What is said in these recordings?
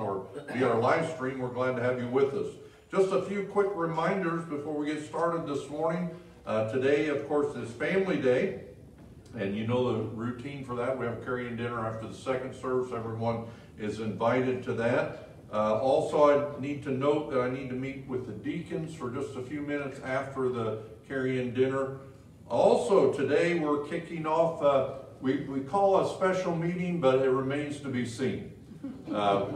or via our live stream, we're glad to have you with us. Just a few quick reminders before we get started this morning. Uh, today, of course, is Family Day, and you know the routine for that. We have carrying dinner after the second service. Everyone is invited to that. Uh, also, I need to note that I need to meet with the deacons for just a few minutes after the carrying dinner. Also, today we're kicking off, uh, we, we call a special meeting, but it remains to be seen. Uh,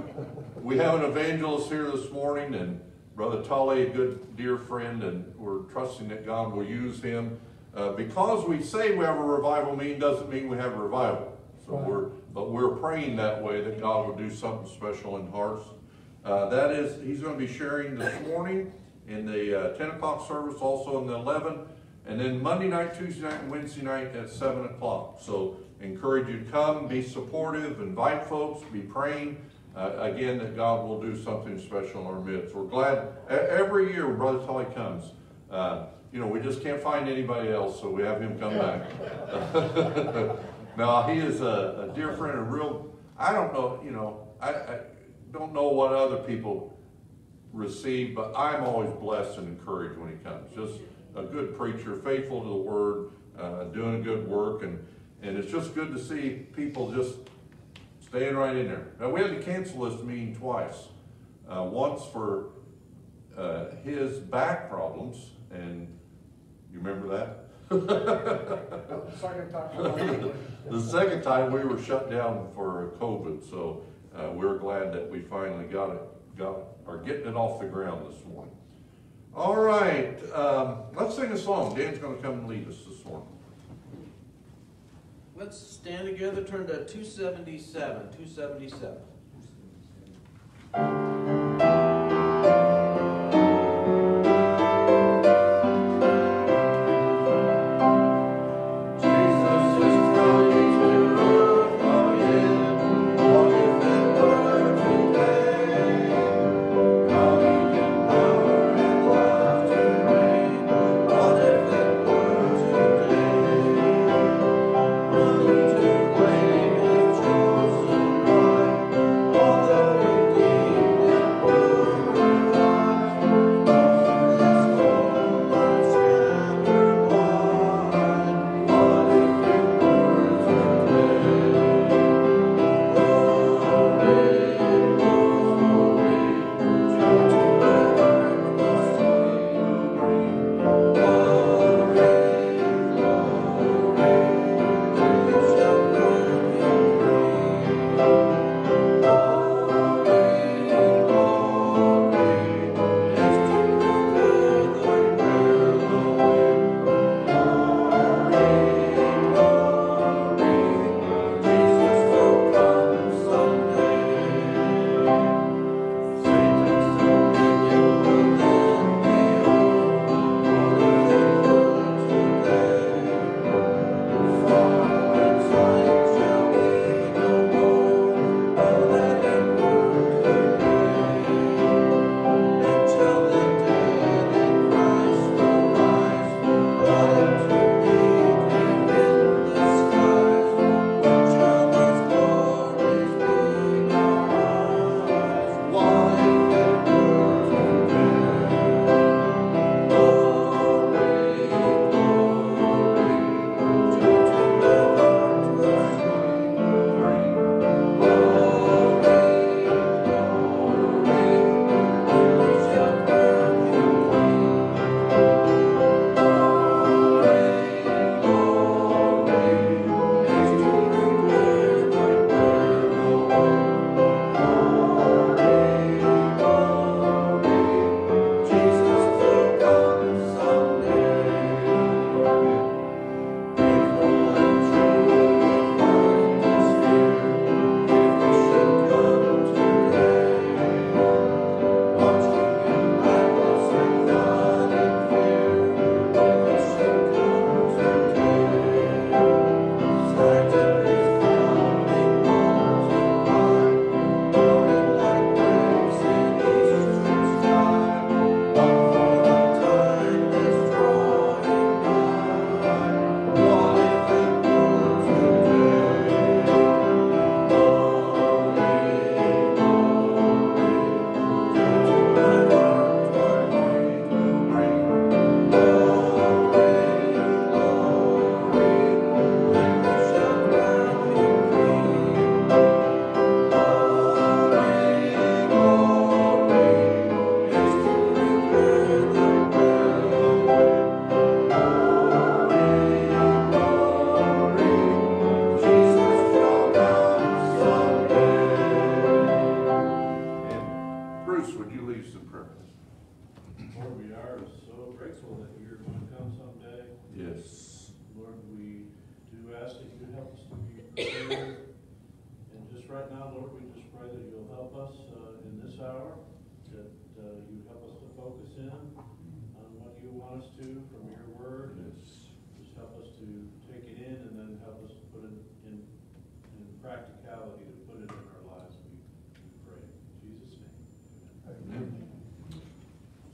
we have an evangelist here this morning, and Brother Tulley, a good dear friend, and we're trusting that God will use him. Uh, because we say we have a revival meeting doesn't mean we have a revival. So right. we're, but we're praying that way that God will do something special in hearts. Uh, that is, he's going to be sharing this morning in the uh, 10 o'clock service, also in the 11, and then Monday night, Tuesday night, and Wednesday night at 7 o'clock. So encourage you to come, be supportive, invite folks, be praying uh, again, that God will do something special in our midst. We're glad every year Brother Tulley comes. Uh, you know, we just can't find anybody else, so we have him come back. now, he is a, a, dear friend, a real, I don't know, you know, I, I don't know what other people receive, but I'm always blessed and encouraged when he comes. Just a good preacher, faithful to the word, uh, doing a good work, and, and it's just good to see people just Staying right in there. Now, we had to cancel this meeting twice. Uh, once for uh, his back problems, and you remember that? the second time. the second time we were shut down for COVID, so uh, we're glad that we finally got it, got are getting it off the ground this morning. All right, um, let's sing a song. Dan's going to come and lead us this morning. Let's stand together, turn to 277, 277.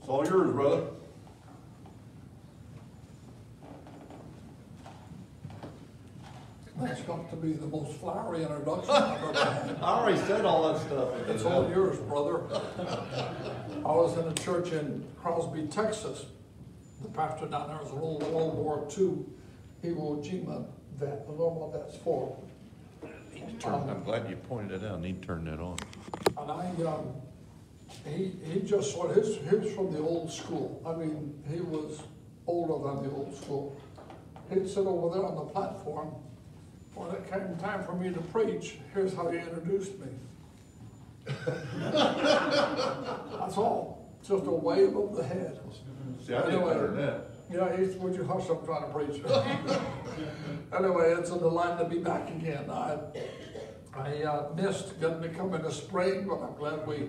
It's all yours, brother. That's got to be the most flowery introduction I've ever had. I already said all that stuff. It's all yours, brother. I was in a church in Crosby, Texas. The pastor down there was an old World War II Iwo Jima vet. I don't know what that's for. I'm glad you pointed it out. I Need to turn that on. And I, um, he, he just sort of, his, he was from the old school. I mean, he was older than the old school. He'd sit over there on the platform. When it came time for me to preach, here's how he introduced me. That's all. Just a wave of the head. See, I did better than that. Yeah, he's, would you hush, I'm trying to preach. Anyway, it's a delight to be back again. I, I uh, missed getting to come in the spring, but I'm glad we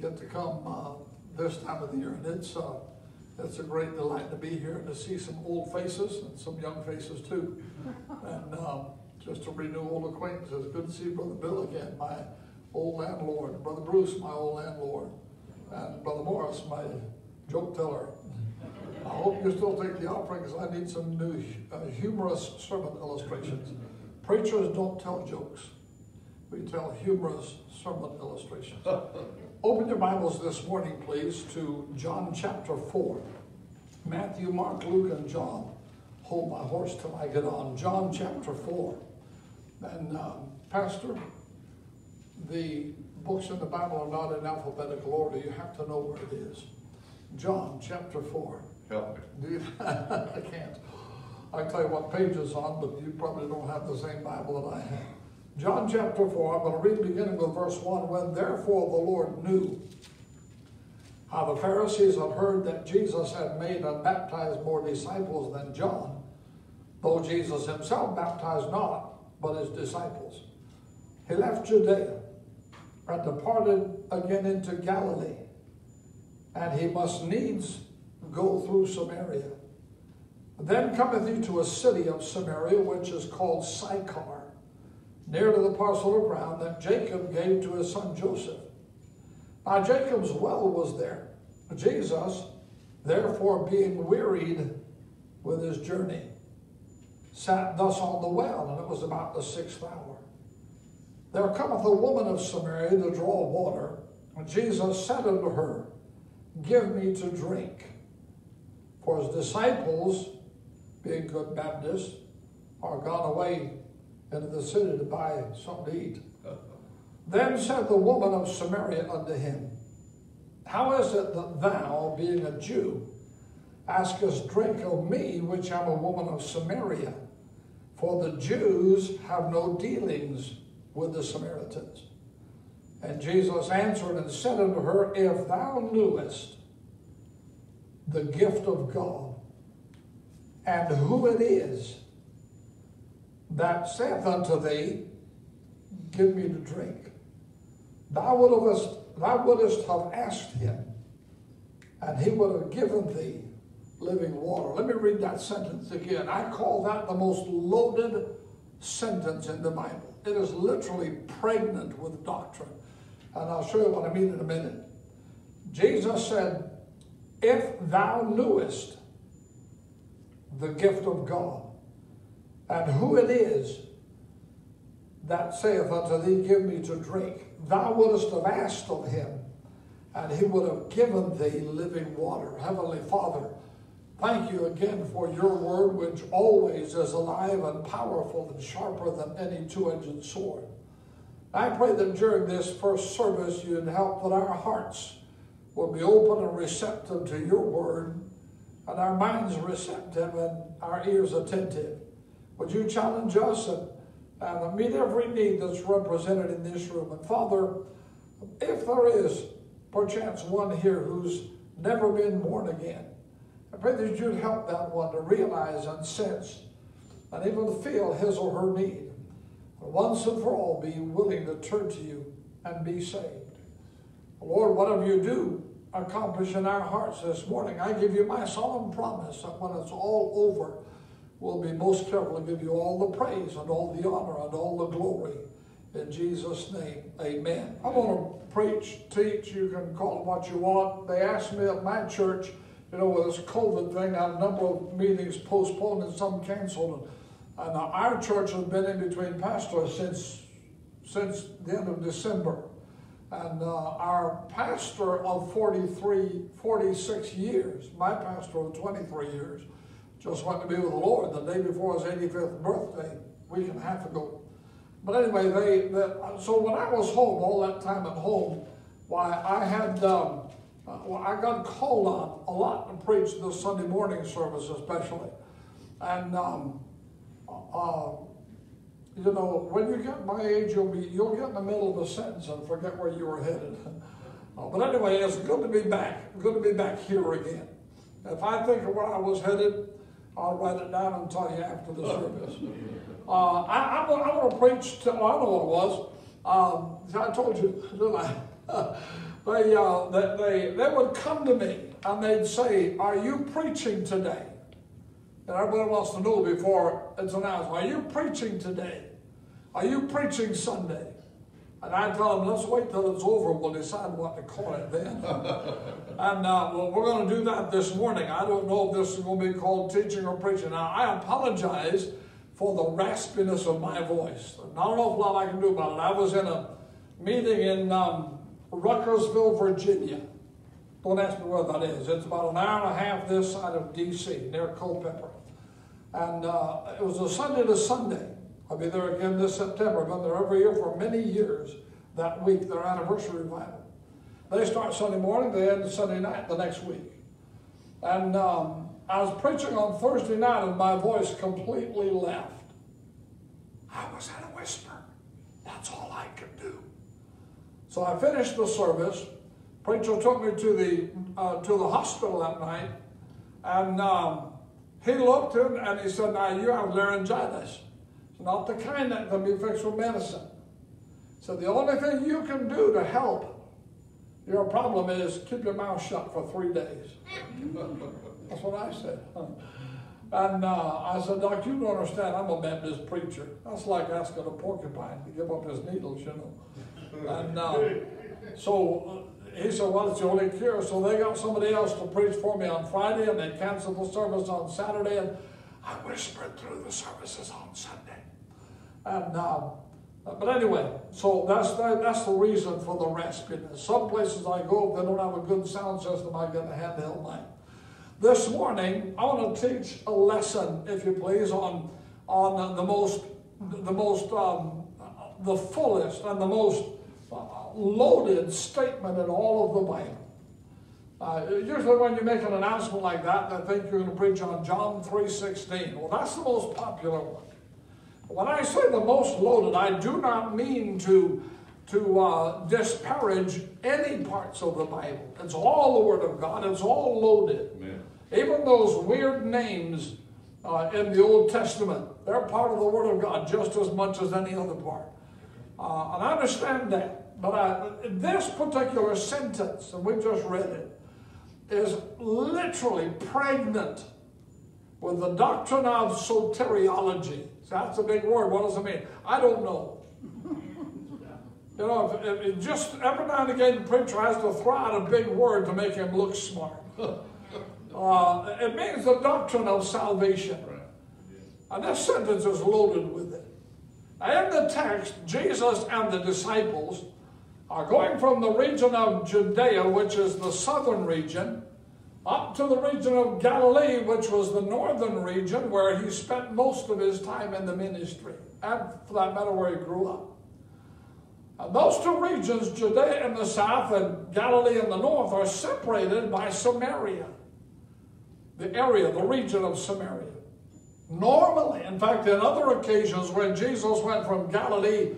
get to come uh, this time of the year. And it's, uh, it's a great delight to be here and to see some old faces and some young faces too. And um, just to renew old acquaintances. Good to see Brother Bill again, my old landlord. Brother Bruce, my old landlord. And Brother Morris, my joke teller. I hope you still take the offering because I need some new uh, humorous sermon illustrations. Preachers don't tell jokes. We tell humorous sermon illustrations. Open your Bibles this morning, please, to John chapter 4. Matthew, Mark, Luke, and John. Hold my horse till I get on. John chapter 4. And, um, Pastor, the books in the Bible are not in alphabetical order. You have to know where it is. John chapter 4. Help me. Do you? I can't. I tell you what page it's on, but you probably don't have the same Bible that I have. John chapter 4, I'm going to read beginning with verse 1. When therefore the Lord knew how the Pharisees had heard that Jesus had made and baptized more disciples than John, though Jesus himself baptized not, but his disciples, he left Judea and departed again into Galilee. And he must needs go through Samaria. Then cometh he to a city of Samaria, which is called Sychar, near to the parcel of ground that Jacob gave to his son Joseph. Now Jacob's well was there. Jesus, therefore being wearied with his journey, sat thus on the well, and it was about the sixth hour. There cometh a woman of Samaria to draw water, and Jesus said unto her, Give me to drink. For his disciples, being good Baptists, are gone away into the city to buy something to eat. Uh-huh. Then said the woman of Samaria unto him, How is it that thou, being a Jew, askest drink of me, which am a woman of Samaria? For the Jews have no dealings with the Samaritans. And Jesus answered and said unto her, If thou knewest the gift of God, and who it is that saith unto thee, Give me to drink, thou wouldest, thou wouldest have asked him, and he would have given thee living water. Let me read that sentence again. I call that the most loaded sentence in the Bible. It is literally pregnant with doctrine. And I'll show you what I mean in a minute. Jesus said, If thou knewest the gift of God, and who it is that saith unto thee, Give me to drink, thou wouldst have asked of him, and he would have given thee living water. Heavenly Father, thank you again for your word, which always is alive and powerful and sharper than any two edged sword. I pray that during this first service you'd help that our hearts will be open and receptive to your word, and our minds receptive and our ears attentive. Would you challenge us and, and meet every need that's represented in this room? And Father, if there is perchance one here who's never been born again. I pray that you'd help that one to realize and sense and even to feel his or her need. Once and for all, be willing to turn to you and be saved. Lord, whatever you do, accomplish in our hearts this morning. I give you my solemn promise that when it's all over, we'll be most careful to give you all the praise and all the honor and all the glory. In Jesus' name, amen. I'm going to preach, teach, you can call it what you want. They asked me at my church, you know, with this COVID thing, I had a number of meetings postponed and some canceled. And our church has been in between pastors since, since the end of December. And uh, our pastor of 43, 46 years, my pastor of 23 years, just went to be with the Lord the day before his 85th birthday, week and a half ago. But anyway, they, they so when I was home, all that time at home, why I had, um, uh, well, I got called on a lot to preach this Sunday morning service, especially. And um, uh, you know, when you get my age, you'll be you'll get in the middle of a sentence and forget where you were headed. Uh, but anyway, it's good to be back. Good to be back here again. If I think of where I was headed, I'll write it down and tell you after the service. Uh, I, am going to preach. To, well, I know what it was. Um, I told you, didn't I? they, uh, they, they would come to me and they'd say, "Are you preaching today?" And everybody wants to know before it's announced, "Are you preaching today?" Are you preaching Sunday? And I tell them, let's wait till it's over. We'll decide what to call it then. and uh, well, we're going to do that this morning. I don't know if this is going to be called teaching or preaching. Now, I apologize for the raspiness of my voice. Not an awful lot I can do about it. I was in a meeting in um, Ruckersville, Virginia. Don't ask me where that is. It's about an hour and a half this side of D.C., near Culpeper. And uh, it was a Sunday to Sunday. I'll be there again this September. I've been there every year for many years that week, their anniversary revival. They start Sunday morning, they end Sunday night the next week. And um, I was preaching on Thursday night and my voice completely left. I was in a whisper. That's all I could do. So I finished the service. Preacher took me to the uh, to the hospital that night, and um, he looked in and he said, "Now you have laryngitis." Not the kind that can be fixed with medicine. So the only thing you can do to help your problem is keep your mouth shut for three days. That's what I said. And uh, I said, Doc, you don't understand. I'm a Baptist preacher. That's like asking a porcupine to give up his needles, you know. And uh, so he said, well, it's the only cure. So they got somebody else to preach for me on Friday, and they canceled the service on Saturday. And I whispered through the services on Sunday. And um, but anyway, so that's that, that's the reason for the raspiness. Some places I go, they don't have a good sound system. I get a handheld mic. This morning, I want to teach a lesson, if you please, on on the most the most um, the fullest and the most uh, loaded statement in all of the Bible. Uh, usually when you make an announcement like that, I think you're going to preach on John 3.16. Well, that's the most popular one. When I say the most loaded, I do not mean to, to uh, disparage any parts of the Bible. It's all the Word of God. It's all loaded. Amen. Even those weird names uh, in the Old Testament, they're part of the Word of God just as much as any other part. Uh, and I understand that. But I, this particular sentence, and we just read it, is literally pregnant with the doctrine of soteriology. That's a big word. What does it mean? I don't know. You know, if, if, if just every now and again the preacher has to throw out a big word to make him look smart. Uh, it means the doctrine of salvation. And this sentence is loaded with it. Now in the text, Jesus and the disciples are going from the region of Judea, which is the southern region, up to the region of Galilee, which was the northern region where he spent most of his time in the ministry, and for that matter, where he grew up. And those two regions, Judea in the south and Galilee in the north, are separated by Samaria, the area, the region of Samaria. Normally, in fact, in other occasions when Jesus went from Galilee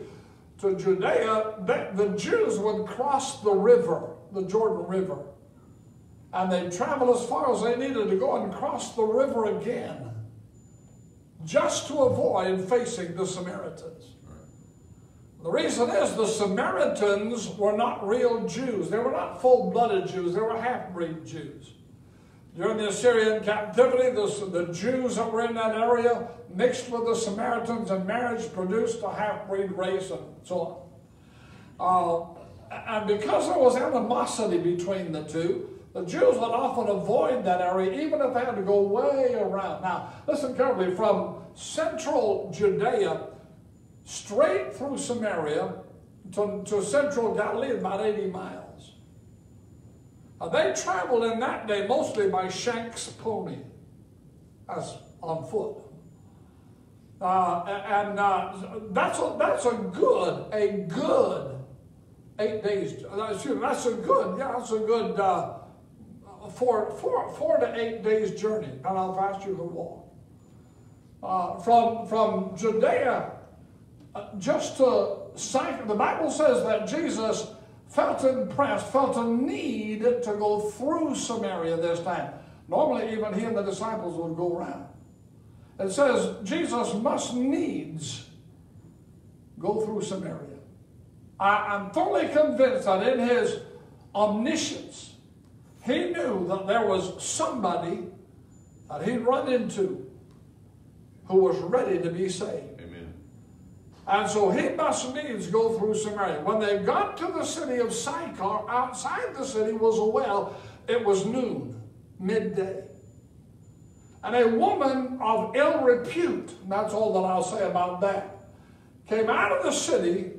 to Judea, the Jews would cross the river, the Jordan River and they traveled as far as they needed to go and cross the river again, just to avoid facing the Samaritans. The reason is the Samaritans were not real Jews. They were not full-blooded Jews. They were half-breed Jews. During the Assyrian captivity, the, the Jews that were in that area mixed with the Samaritans and marriage produced a half-breed race and so on. Uh, and because there was animosity between the two, the Jews would often avoid that area even if they had to go way around. Now, listen carefully, from central Judea straight through Samaria to, to central Galilee, about 80 miles. Now, they traveled in that day mostly by Shank's pony, as on foot. Uh, and uh, that's a, that's a good, a good eight days. Uh, excuse me, that's a good, yeah, that's a good uh, four, four, four to eight days journey. Not how fast you can walk. Uh, from from Judea uh, just to the Bible says that Jesus felt impressed, felt a need to go through Samaria this time. Normally, even he and the disciples would go around. It says Jesus must needs go through Samaria. I, am fully convinced that in his omniscience, he knew that there was somebody that he'd run into who was ready to be saved. Amen. And so he must needs go through Samaria. When they got to the city of Sychar, outside the city was a well. It was noon, midday. And a woman of ill repute, and that's all that I'll say about that, came out of the city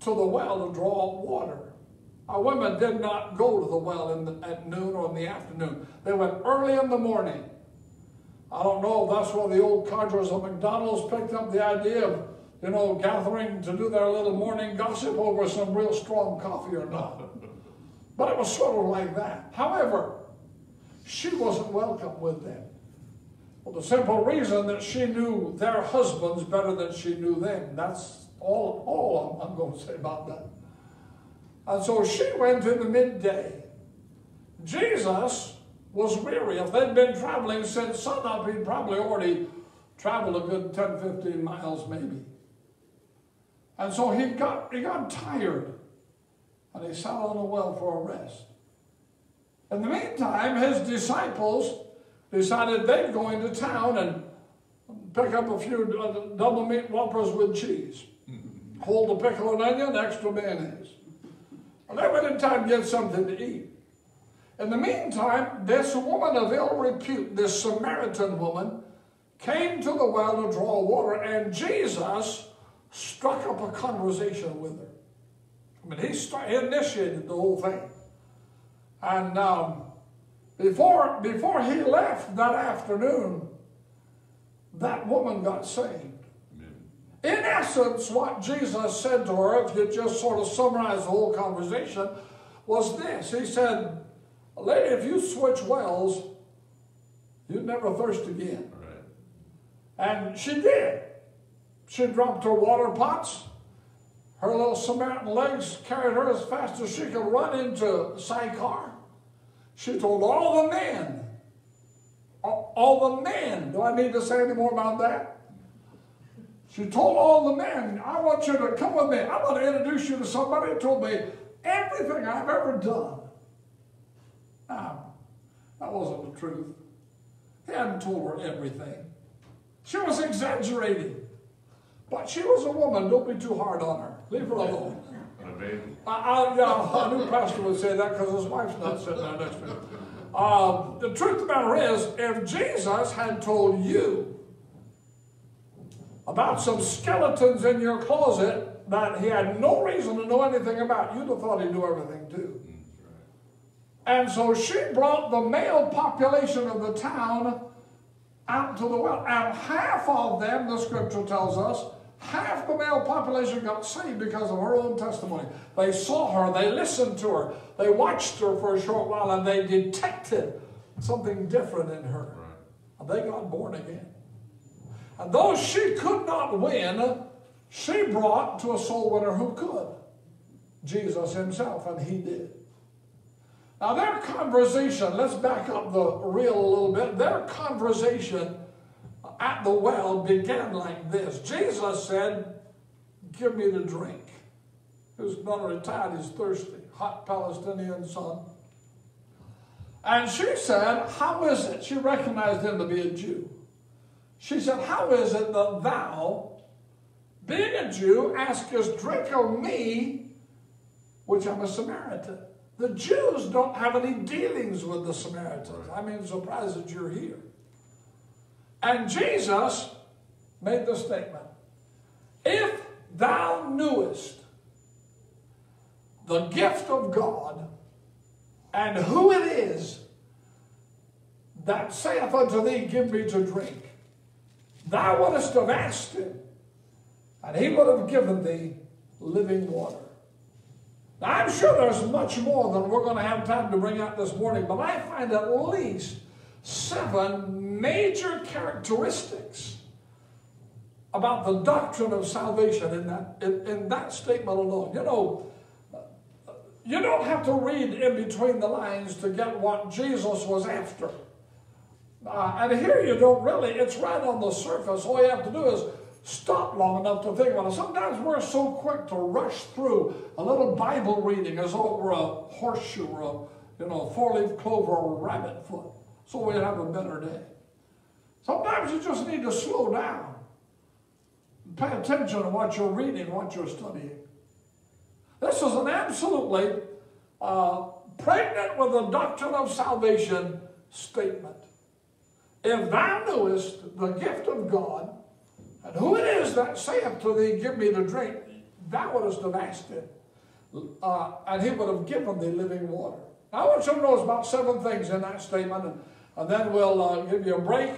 to the well to draw water. Our women did not go to the well the, at noon or in the afternoon. They went early in the morning. I don't know if that's where the old codgers of McDonald's picked up the idea of you know, gathering to do their little morning gossip over some real strong coffee or not. But it was sort of like that. However, she wasn't welcome with them. For the simple reason that she knew their husbands better than she knew them. That's all, all I'm, I'm going to say about that. And so she went in the midday. Jesus was weary. If they'd been traveling since sunup, he'd probably already traveled a good 10, 15 miles maybe. And so he got, he got tired and he sat on a well for a rest. In the meantime, his disciples decided they'd go into town and pick up a few double meat whoppers with cheese. Hold the pickle and onion, extra mayonnaise. And they went in time to get something to eat. In the meantime, this woman of ill repute, this Samaritan woman, came to the well to draw water, and Jesus struck up a conversation with her. I mean, he, he initiated the whole thing. And um, before, before he left that afternoon, that woman got saved. In essence, what Jesus said to her, if you just sort of summarize the whole conversation, was this. He said, Lady, if you switch wells, you'd never thirst again. Right. And she did. She dropped her water pots. Her little Samaritan legs carried her as fast as she could run into Sychar. She told all the men, all the men, do I need to say any more about that? She told all the men, I want you to come with me. I want to introduce you to somebody who told me everything I've ever done. Now, that wasn't the truth. He hadn't told her everything. She was exaggerating. But she was a woman. Don't be too hard on her. Leave her alone. I, I, yeah, a new pastor would say that because his wife's not sitting there next to him. Uh, the truth of the matter is, if Jesus had told you about some skeletons in your closet that he had no reason to know anything about, you'd have thought he knew everything too. And so she brought the male population of the town out to the well. And half of them, the scripture tells us, Half the male population got saved because of her own testimony. They saw her, they listened to her, they watched her for a short while, and they detected something different in her. And they got born again. And though she could not win, she brought to a soul winner who could Jesus himself, and he did. Now, their conversation, let's back up the reel a little bit. Their conversation at the well began like this Jesus said, Give me the drink. His not retired, he's thirsty. Hot Palestinian sun. And she said, How is it? She recognized him to be a Jew. She said, How is it that thou, being a Jew, askest drink of me, which I'm a Samaritan? The Jews don't have any dealings with the Samaritans. I mean, surprised that you're here. And Jesus made the statement If thou knewest the gift of God and who it is that saith unto thee, Give me to drink, thou wouldst have asked him, and he would have given thee living water. Now, I'm sure there's much more than we're going to have time to bring out this morning, but I find at least seven major characteristics about the doctrine of salvation in that, in, in that statement alone. You know, you don't have to read in between the lines to get what Jesus was after. Uh, and here you don't really, it's right on the surface. All you have to do is stop long enough to think about it. Sometimes we're so quick to rush through a little Bible reading as though it were a horseshoe or a you know, four-leaf clover or a rabbit foot. So we'd have a better day. Sometimes you just need to slow down. Pay attention to what you're reading, what you're studying. This is an absolutely uh, pregnant with the doctrine of salvation statement. If thou knewest the gift of God, and who it is that saith to thee, Give me to drink, thou wouldst have asked it, uh, and he would have given thee living water. Now, I want you to know about seven things in that statement, and, and then we'll uh, give you a break.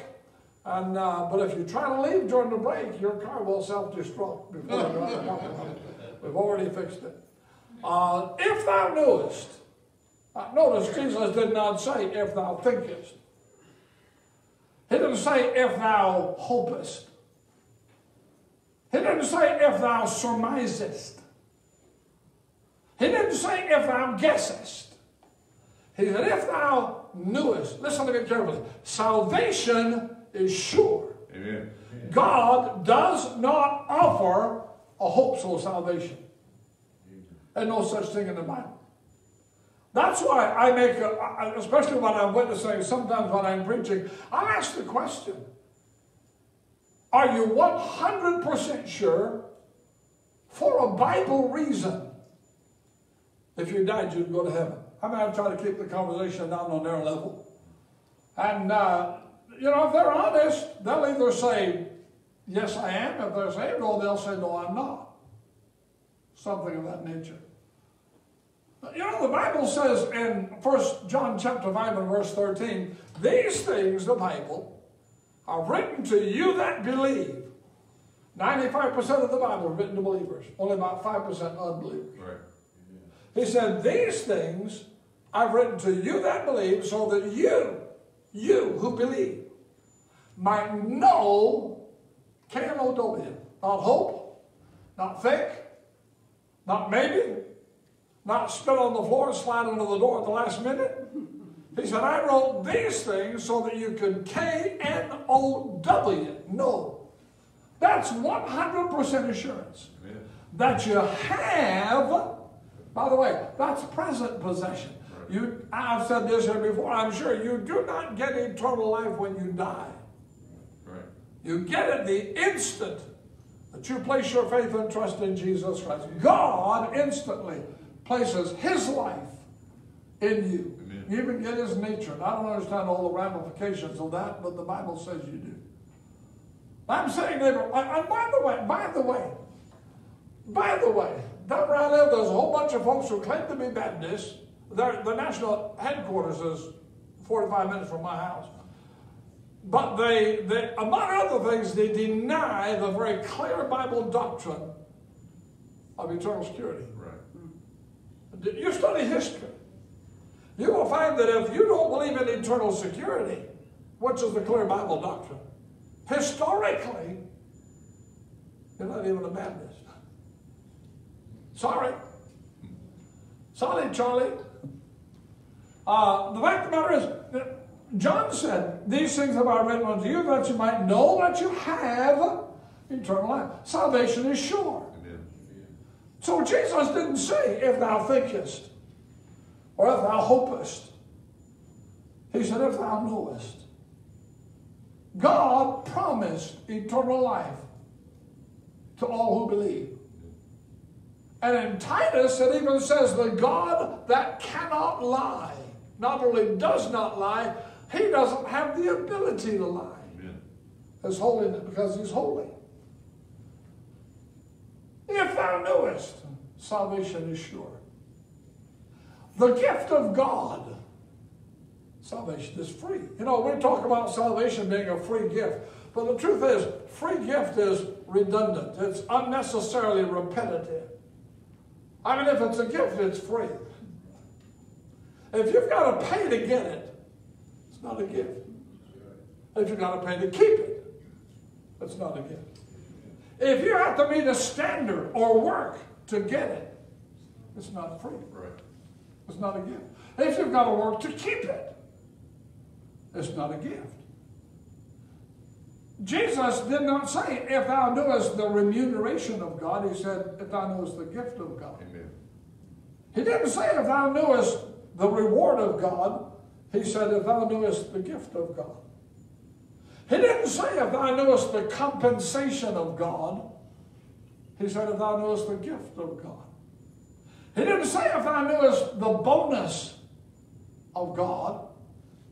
And uh, but if you try to leave during the break, your car will self-destruct before you. We've already fixed it. Uh, if thou knewest, uh, notice Jesus did not say if thou thinkest. He didn't say if thou hopest. He didn't say if thou surmisest. He didn't say if thou guessest. He said if thou knewest. Listen to me carefully. Salvation is sure. Amen. God does not offer a hopeful salvation. There's no such thing in the Bible. That's why I make, especially when I'm witnessing, sometimes when I'm preaching, I ask the question Are you 100% sure, for a Bible reason, if you died, you'd go to heaven? I mean, I try to keep the conversation down on their level. And, uh, you know, if they're honest, they'll either say, Yes, I am. If they're saved, or they'll say, No, I'm not something of that nature. You know, the Bible says in 1 John chapter 5 and verse 13, these things, the Bible, are written to you that believe. 95% of the Bible is written to believers, only about 5% unbelievers. Right. He said, These things I've written to you that believe, so that you, you who believe, might know K-N-O-W, not hope, not think, not maybe, not spit on the floor and slide under the door at the last minute. He said, I wrote these things so that you could K-N-O-W, know. That's 100% assurance. Amen. That you have, by the way, that's present possession. You, I've said this here before, I'm sure you do not get eternal life when you die. Right. You get it the instant that you place your faith and trust in Jesus Christ. God instantly places His life in you. Amen. Even get His nature. And I don't understand all the ramifications of that, but the Bible says you do. I'm saying, neighbor, and by the way, by the way, by the way, down I live, there's a whole bunch of folks who claim to be Baptists. Their, the national headquarters is 45 minutes from my house. But they, they, among other things, they deny the very clear Bible doctrine of eternal security. You study history. You will find that if you don't believe in eternal security, which is the clear Bible doctrine, historically, you're not even a Baptist. Sorry. Sorry, Charlie. Uh, the fact of the matter is, John said, These things have I written unto you that you might know that you have eternal life. Salvation is sure. So Jesus didn't say, If thou thinkest, or if thou hopest. He said, If thou knowest. God promised eternal life to all who believe. And in Titus, it even says, The God that cannot lie, not only does not lie, he doesn't have the ability to lie. Amen. His holiness, because he's holy. If thou knowest, salvation is sure. The gift of God, salvation is free. You know, we talk about salvation being a free gift, but the truth is, free gift is redundant, it's unnecessarily repetitive. I mean, if it's a gift, it's free. If you've got to pay to get it, it's not a gift. If you've got to pay to keep it, it's not a gift. If you have to meet a standard or work to get it, it's not free. Right. It's not a gift. If you've got to work to keep it, it's not a gift. Jesus did not say, if thou knewest the remuneration of God, he said, if thou knewest the gift of God. Amen. He didn't say, if thou knewest the reward of God, he said, if thou knewest the gift of God. He didn't say, if thou knewest the compensation of God, he said, if thou knowest the gift of God. He didn't say, if thou knewest the bonus of God,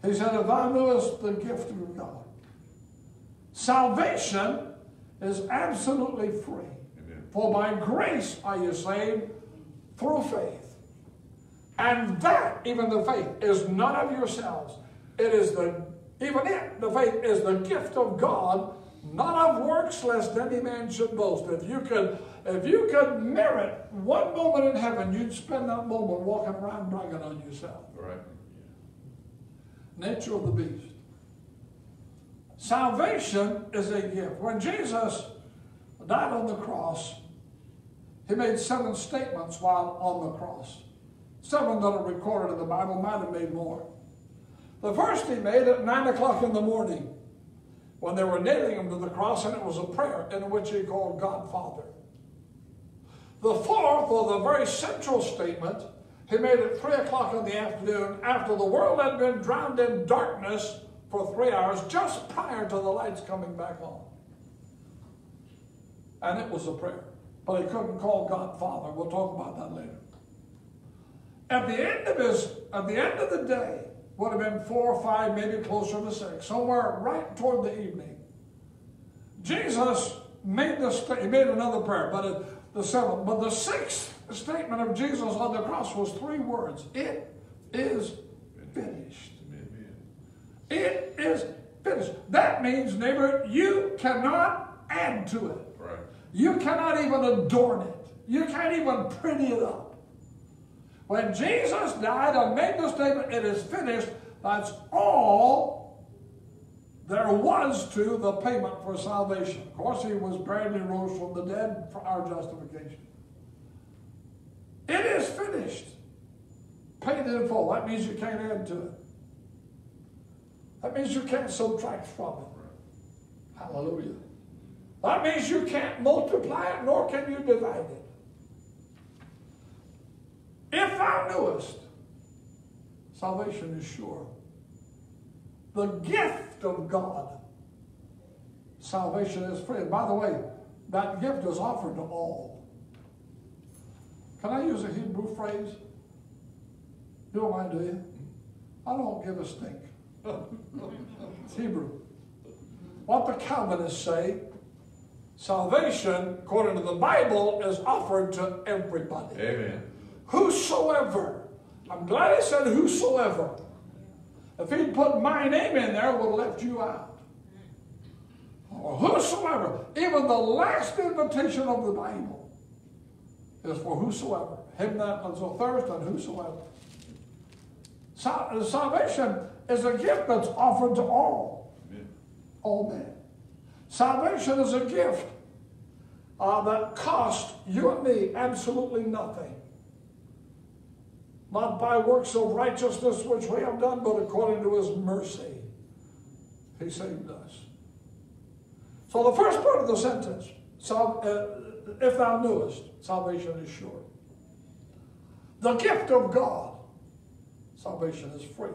he said, if thou knowest the gift of God. Salvation is absolutely free. Amen. For by grace are you saved through faith. And that, even the faith, is not of yourselves. It is the, even it, the faith is the gift of God, not of works, lest any man should boast. If you could, if you could merit one moment in heaven, you'd spend that moment walking around bragging on yourself. Right. Nature of the beast. Salvation is a gift. When Jesus died on the cross, he made seven statements while on the cross. Seven that are recorded in the Bible, might have made more. The first he made at nine o'clock in the morning when they were nailing him to the cross, and it was a prayer in which he called God Father. The fourth, or the very central statement, he made at three o'clock in the afternoon after the world had been drowned in darkness for three hours, just prior to the lights coming back on. And it was a prayer. But he couldn't call God Father. We'll talk about that later. At the end of his, at the end of the day, would have been four or five, maybe closer to six, somewhere right toward the evening. Jesus made this, he made another prayer, but it, the seventh, but the sixth statement of Jesus on the cross was three words. It is finished. Amen. It is finished. That means, neighbor, you cannot add to it. Right. You cannot even adorn it. You can't even pretty it up. When Jesus died and made the statement, it is finished, that's all there was to the payment for salvation. Of course, he was buried and rose from the dead for our justification. It is finished. Paid in full. That means you can't add to it. That means you can't subtract from it. Hallelujah. That means you can't multiply it, nor can you divide it. If thou knewest, salvation is sure. The gift of God, salvation is free. And by the way, that gift is offered to all. Can I use a Hebrew phrase? You don't mind, do you? I don't give a stink. It's Hebrew. What the Calvinists say, salvation, according to the Bible, is offered to everybody. Amen. Whosoever. I'm glad he said whosoever. If he'd put my name in there, would have left you out. Or whosoever. Even the last invitation of the Bible is for whosoever. Him that is athirst and whosoever. Sal- salvation is a gift that's offered to all. Amen. All men. Salvation is a gift uh, that cost you and me absolutely nothing. Not by works of righteousness which we have done, but according to his mercy, he saved us. So the first part of the sentence, uh, if thou knewest, salvation is sure. The gift of God, salvation is free.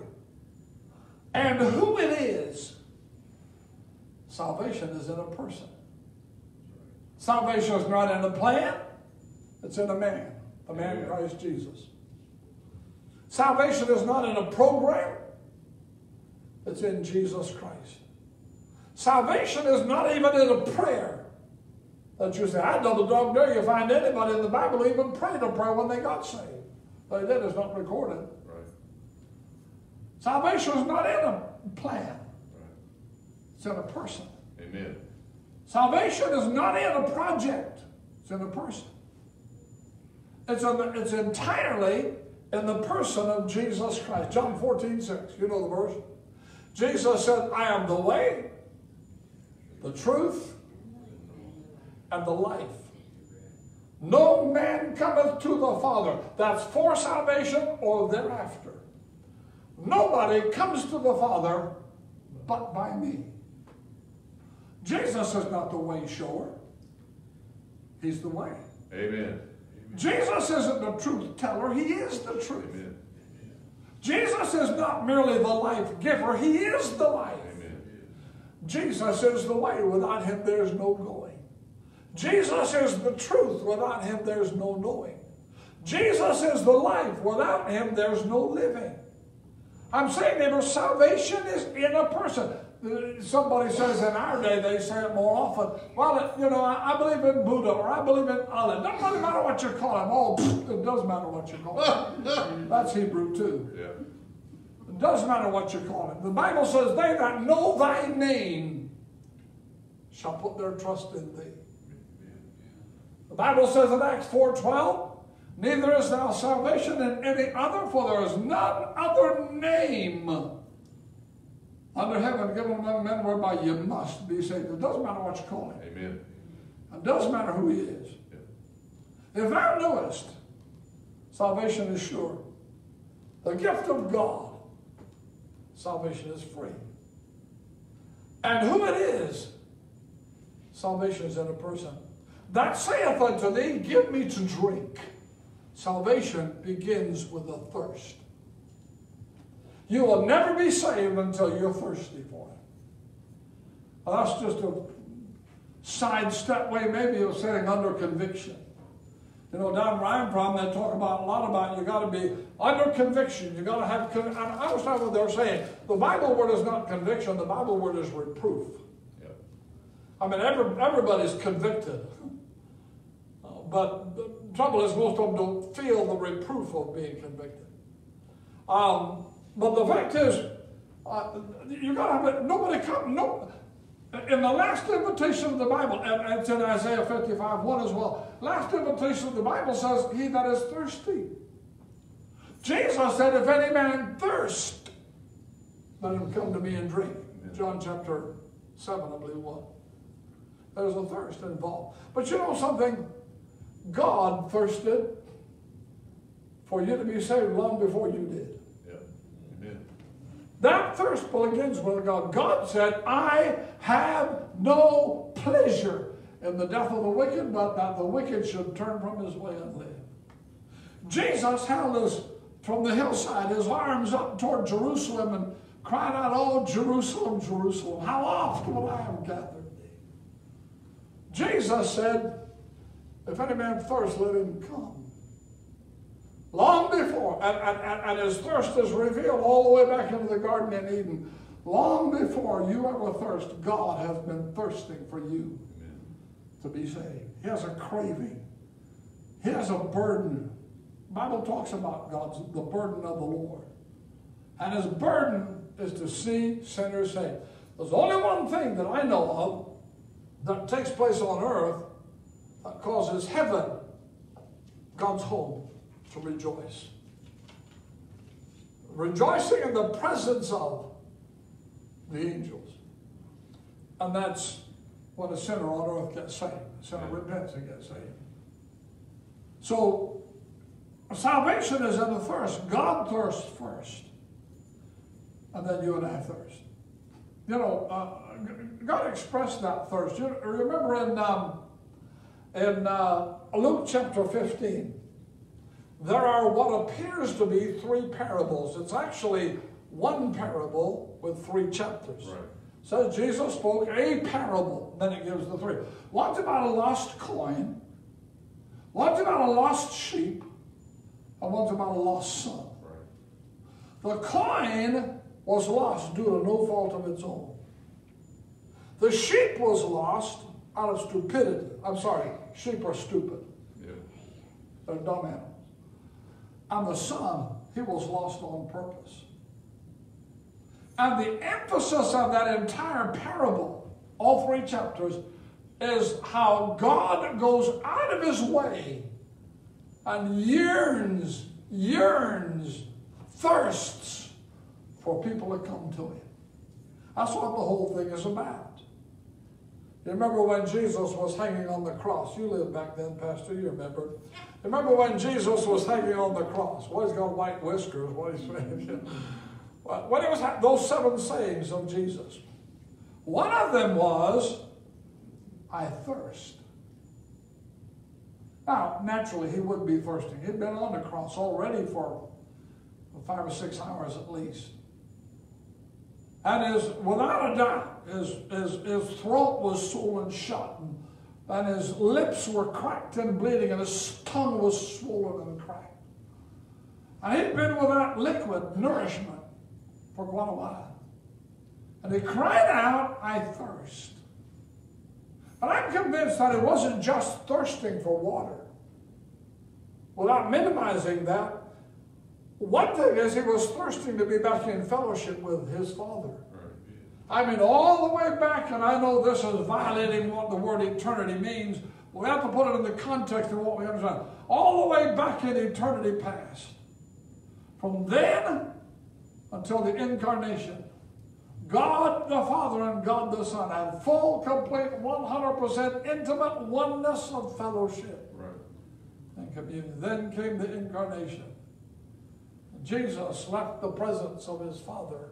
And who it is, salvation is in a person. Salvation is not in a plan, it's in a man, the man Christ Jesus. Salvation is not in a program, it's in Jesus Christ. Salvation is not even in a prayer that you say, I double dog dare you find anybody in the Bible even prayed a prayer when they got saved. They did, it's not recorded. Right, Salvation is not in a plan, right. it's in a person. Amen. Salvation is not in a project, it's in a person. It's, it's entirely in the person of Jesus Christ. John 14, 6, you know the verse. Jesus said, I am the way, the truth, and the life. No man cometh to the Father. That's for salvation or thereafter. Nobody comes to the Father but by me. Jesus is not the way shower. He's the way. Amen. Jesus isn't the truth teller. He is the truth. Amen. Jesus is not merely the life giver. He is the life. Amen. Jesus is the way. Without him, there's no going. Jesus is the truth. Without him, there's no knowing. Jesus is the life. Without him, there's no living. I'm saying, neighbor, salvation is in a person. Uh, Somebody says in our day, they say it more often. Well, you know, I, I believe in Buddha or I believe in Allah. It doesn't really matter what you call him. Oh, it does matter what you call him. That's Hebrew too. Yeah. It doesn't matter what you call him. The Bible says, They that know thy name shall put their trust in thee. The Bible says in Acts 4:12, Neither is now salvation in any other, for there is none other name under heaven given among men whereby you must be saved. It doesn't matter what you call him. Amen. It doesn't matter who he is. If thou knowest, salvation is sure. The gift of God, salvation is free. And who it is, salvation is in a person. That saith unto thee, Give me to drink. Salvation begins with a thirst. You will never be saved until you're thirsty for it. Well, that's just a sidestep way maybe of saying under conviction. You know, down I'm from, they talk about a lot about you got to be under conviction. You got to have. Con- and I understand what they're saying. The Bible word is not conviction. The Bible word is reproof. Yep. I mean, every, everybody's convicted, Uh, but the trouble is most of them don't feel the reproof of being convicted. Um, but the fact is, uh, you got to have it. Nobody come. No. In the last invitation of the Bible, and and it's in Isaiah 55 1 as well, last invitation of the Bible says, He that is thirsty. Jesus said, If any man thirst, let him come to me and drink. John chapter 7, I believe, 1. There's a thirst involved. But you know something? God thirsted for you to be saved long before you did. That thirst begins with God. God said, I have no pleasure in the death of the wicked, but that the wicked should turn from his way and live. Jesus held his, from the hillside, his arms up toward Jerusalem and cried out, Oh, Jerusalem, Jerusalem, how oft will I have gathered thee? Jesus said, If any man thirst, let him come. Long before, and, and, and, his thirst is revealed all the way back into the Garden in Eden. Long before you ever thirst, God has been thirsting for you Amen. to be saved. He has a craving. He has a burden. The Bible talks about God's the burden of the Lord. And his burden is to see sinners saved. There's only one thing that I know of that takes place on earth that causes heaven, God's home, to rejoice. Rejoicing in the presence of the angels. And that's when a sinner on earth gets saved. A sinner repents and gets saved. So, salvation is in the thirst. God thirsts first, and then you and I thirst. You know, uh, God expressed that thirst. You remember in um, in uh, Luke chapter 15, there are what appears to be three parables. It's actually one parable with three chapters. Right. Says Jesus spoke a parable, then it gives the three. One's about a lost coin, one's about a lost sheep, and one's about a lost son. Right. The coin was lost due to no fault of its own. The sheep was lost out of stupidity. I'm sorry, sheep are stupid. Yeah. They're dumb animals. And the son, he was lost on purpose. And the emphasis of that entire parable, all three chapters, is how God goes out of his way and yearns, yearns, thirsts for people to come to him. That's what the whole thing is about. You remember when Jesus was hanging on the cross? You lived back then, Pastor, you remember. Remember when Jesus was hanging on the cross? Well, he's got white whiskers, what he's saying. When he was those seven sayings of Jesus, one of them was, I thirst. Now, naturally, he wouldn't be thirsting. He'd been on the cross already for five or six hours at least. And his, without a doubt, his, his, his throat was swollen shut, and, and his lips were cracked and bleeding, and his tongue was swollen and cracked. And he'd been without liquid nourishment for quite a while. And he cried out, I thirst. But I'm convinced that he wasn't just thirsting for water. Without minimizing that, one thing is he was thirsting to be back in fellowship with his Father. I mean, all the way back, and I know this is violating what the word eternity means. We have to put it in the context of what we understand. All the way back in eternity past. From then until the incarnation, God the Father and God the Son had full, complete, 100% intimate oneness of fellowship Right. and communion. Then came the incarnation. Jesus left the presence of his Father,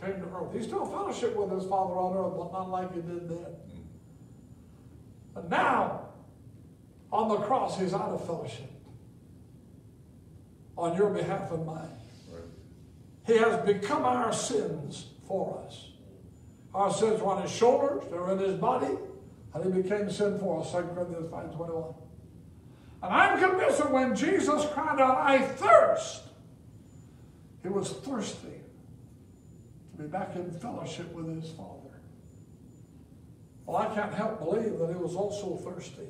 came to earth. He still fellowship with his Father on earth, but not like he did then. But now, on the cross, he's out of fellowship on your behalf and mine. Right. He has become our sins for us. Our sins were on his shoulders, they were in his body, and he became sin for us, 2 Corinthians 5.21. And I'm convinced that when Jesus cried out, I thirst, he was thirsty to be back in fellowship with his Father. Well, I can't help believe that he was also thirsty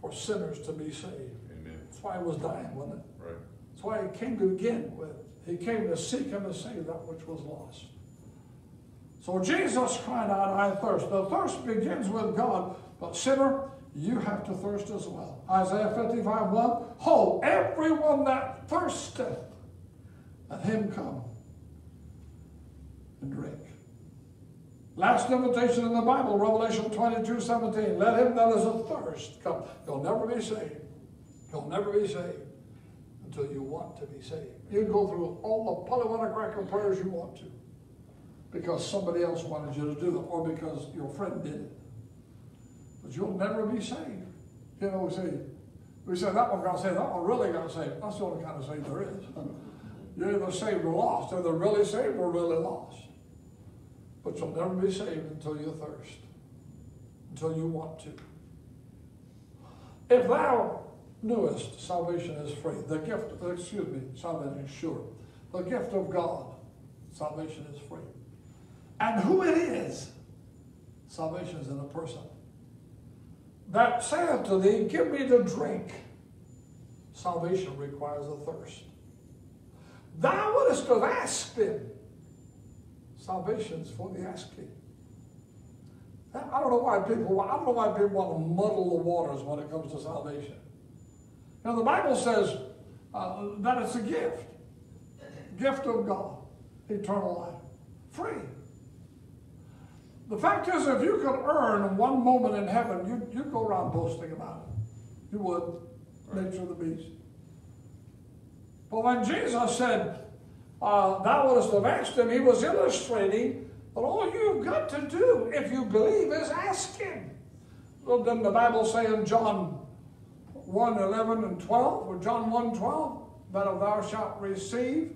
for sinners to be saved. Amen. That's why he was dying, wasn't it? Right. That's why he came to begin with. He came to seek and to save that which was lost. So Jesus cried out, I thirst. The thirst begins with God, but sinner, you have to thirst as well. Isaiah 55, 1, Ho, everyone that thirsteth, let him come and drink. Last invitation in the Bible, Revelation 22, 17. Let him that is athirst come. You'll never be saved. You'll never be saved until you want to be saved. You can go through all the polyphonic cracker prayers you want to because somebody else wanted you to do it or because your friend did it. But you'll never be saved. You know, we say, we say that one got saved, that one really got saved. That's the only kind of saved there is. You're either saved or lost. Either really saved or really lost. But you'll never be saved until you thirst, until you want to. If thou knewest salvation is free, the gift, excuse me, salvation is sure. The gift of God, salvation is free. And who it is, salvation is in a person. That saith to thee, Give me to drink. Salvation requires a thirst. Thou wouldst have asked him. Salvation's for the asking. I don't know why people, I don't know why people want to muddle the waters when it comes to salvation. You know, the Bible says uh, that it's a gift. Gift of God. Eternal life. Free. The fact is, if you could earn one moment in heaven, you, you'd go around boasting about it. You would. Nature of the beast. But when Jesus said, uh, Thou wouldst have asked him, he was illustrating that all you've got to do, if you believe, is ask him. Well, didn't the Bible say in John 1 11 and 12, or John 1 12, that if thou shalt receive,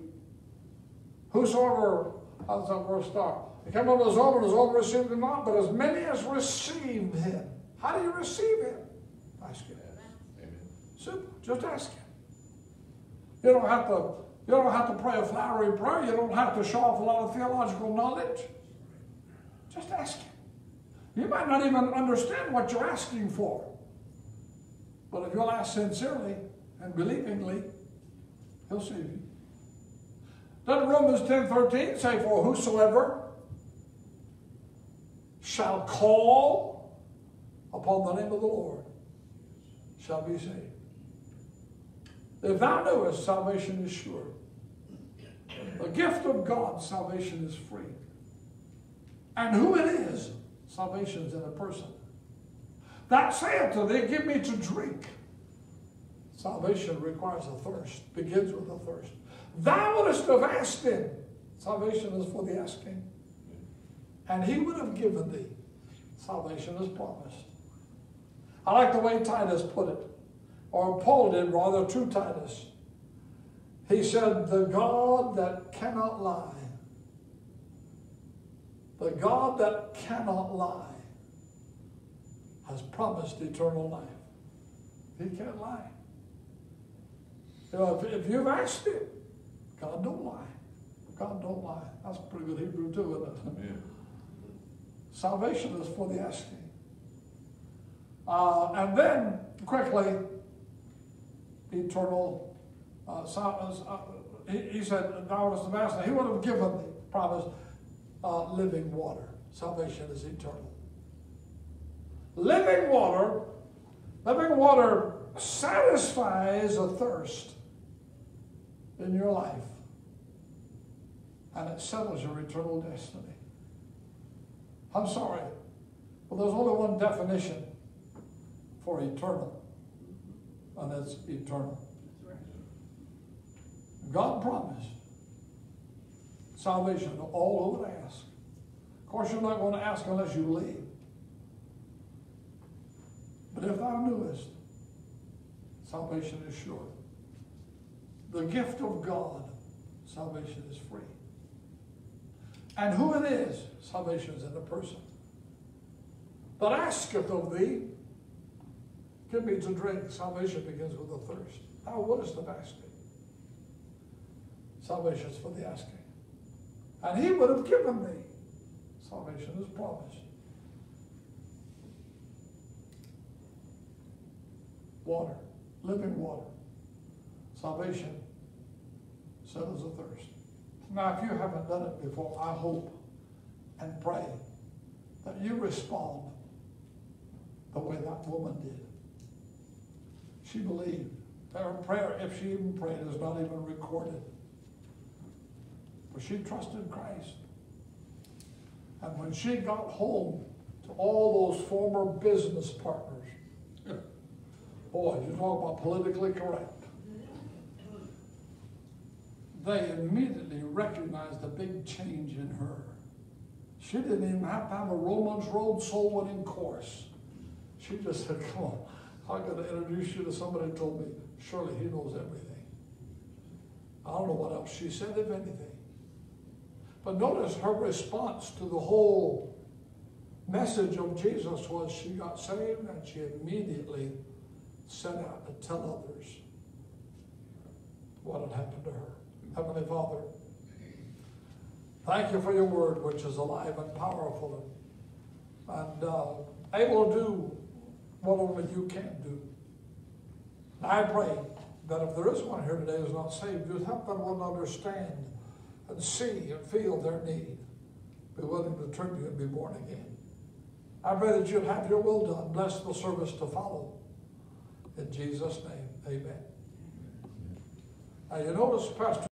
whosoever, how's that verse start? He came unto his own, and his own received him not, but as many as received him. How do you receive him? Ask him. Simple. Just ask him. You don't have to, you don't have to pray a flowery prayer. You don't have to show off a lot of theological knowledge. Just ask him. You might not even understand what you're asking for. But if you'll ask sincerely and believingly, he'll save you. Doesn't Romans 10 13 say, For whosoever shall call upon the name of the Lord shall be saved. If thou knewest, salvation is sure. The gift of God, salvation is free. And who it is, salvation is in a person. That saith to thee, give me to drink. Salvation requires a thirst, begins with a thirst. Thou wouldst have asked him. Salvation is for the asking. And he would have given thee. Salvation is promised. I like the way Titus put it, or Paul did rather, to Titus. He said, The God that cannot lie, the God that cannot lie, has promised eternal life. He can't lie. You know, if, if you've asked him, God don't lie. God don't lie. That's pretty good Hebrew too, isn't it? Salvation is for the asking. Uh, and then, quickly, eternal, uh, uh, he, he, said, thou wouldst the master. he would have given the promise, uh, living water. Salvation is eternal. Living water, living water satisfies a thirst in your life. And it settles your eternal destiny. I'm sorry, but there's only one definition for eternal, and it's eternal. God promised salvation to all who would ask. Of course, you're not going to ask unless you believe. But if thou knewest, salvation is sure. The gift of God, salvation is free. And who it is, salvation is in the person. That asketh of thee, give me to drink. Salvation begins with a thirst. Thou wouldst have asked me. Salvation is for the asking. And he would have given me. Salvation is promised. Water, living water. Salvation settles a thirst. Now, if you haven't done it before, I hope and pray that you respond the way that woman did. She believed. Her prayer, if she even prayed, is not even recorded. But she trusted Christ. And when she got home to all those former business partners, boy, you talk about politically correct they immediately recognized the big change in her. She didn't even have to have a Romans Road soul winning course. She just said, Come on, I got to introduce you to somebody who told me, surely he knows everything. I don't know what else she said, if anything. But notice her response to the whole message of Jesus was she got saved and she immediately set out to tell others what had happened to her. Heavenly Father, thank you for your word, which is alive and powerful and, uh, able to do what only you can do. I pray that if there is one here today who's not saved, you'd help one understand and see and feel their need. Be willing to turn to you and be born again. I pray that you'd have your will done. Bless the service to follow. In Jesus' name, amen. Now you notice Pastor